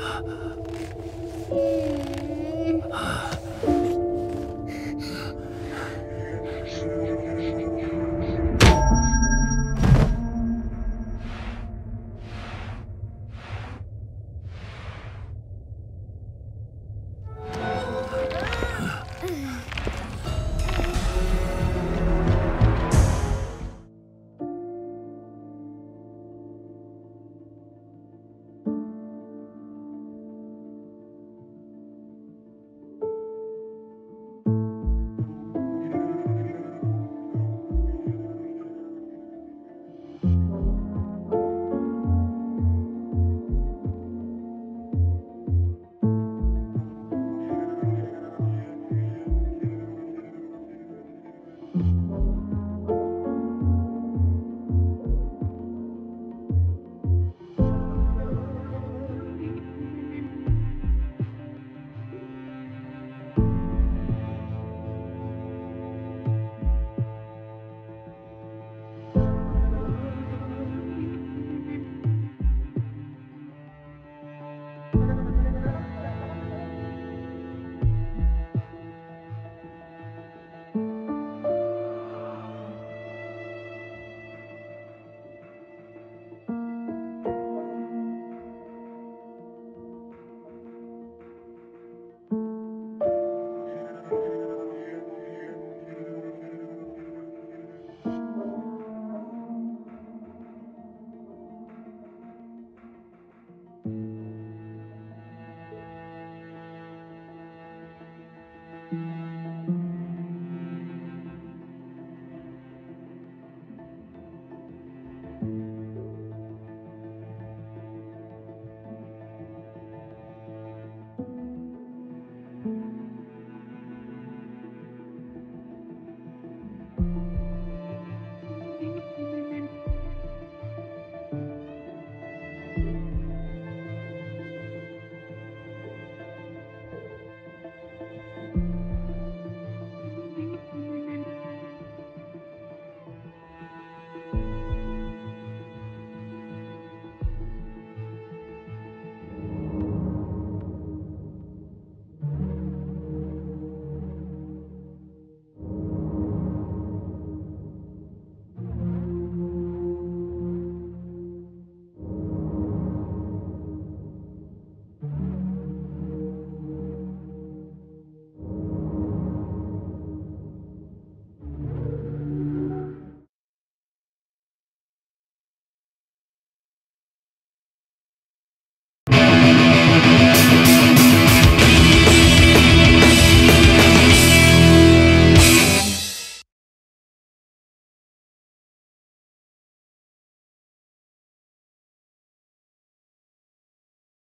Hum.